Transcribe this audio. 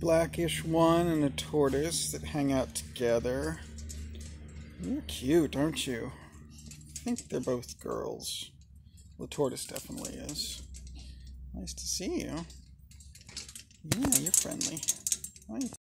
blackish one and a tortoise that hang out together. You're cute, aren't you? I think they're both girls. The tortoise definitely is. Nice to see you. Yeah, you're friendly.